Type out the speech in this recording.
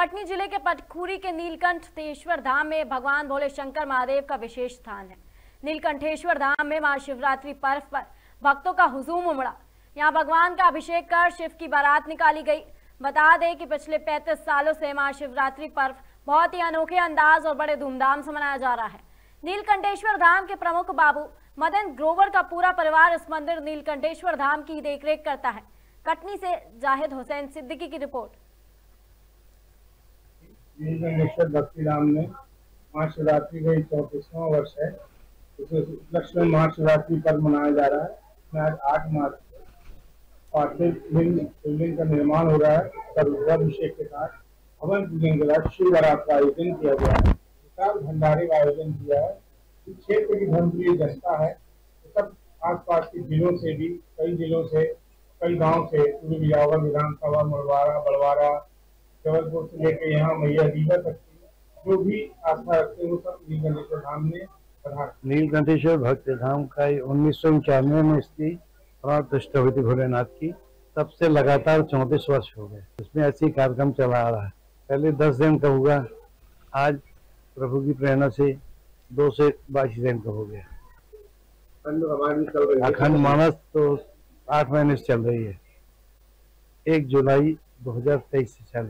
कटनी ज़िले के पटखुरी के नीलकंठेश्वर धाम में भगवान भोले शंकर महादेव का विशेष स्थान है। नीलकंठेश्वर धाम में महाशिवरात्रि पर्व पर भक्तों का हुजूम उमड़ा। यहाँ भगवान का अभिषेक कर शिव की बारात निकाली गई। बता दें कि पिछले 35 सालों से महाशिवरात्रि पर्व बहुत ही अनोखे अंदाज और बड़े धूमधाम से मनाया जा रहा है। नीलकंठेश्वर धाम के प्रमुख बाबू मदन ग्रोवर का पूरा परिवार इस मंदिर नीलकंठेश्वर धाम की देखरेख करता है। कटनी से जाहिद हुसैन सिद्दीकी की रिपोर्ट। नीलकंठेश्वर भक्ति धाम में महाशिवरात्रि का चौतीसवां वर्ष है। इस उपलक्ष्य में महाशिवरात्रि पर्व मनाया जा रहा है। आज आठ मार्च शिवलिंग का निर्माण हो रहा है। सर्वाभिषेक के साथ हवन पूजन के बाद शिव का आयोजन किया गया है। विशाल भंडारे का आयोजन किया है। क्षेत्र की धर्मप्रिय जनता है। सब आसपास के जिलों से भी, कई जिलों से, कई गाँव से बिजावर विधानसभा मुड़वाड़ा बड़वाड़ा जबलपुर से लेकर यहाँ मैया दीवा तक जो भी आस्था रखते हैं वो सब नीलकंठेश्वर धाम में नीलकंठेश्वर भक्त धाम का उन्नीस सौ इक्यानवे में इसकी प्राण हुई थी भोलेनाथ की तब से लगातार चौंतीस वर्ष हो गए। इसमें ऐसी कार्यक्रम चला आ रहा है। पहले दस दिन का हुआ आज प्रभु की प्रेरणा से दो से बाईस दिन का हो गया। अखंड हमारी चल रही है। अखंड मानस तो आठ महीने से चल रही है। एक जुलाई 2023 से चल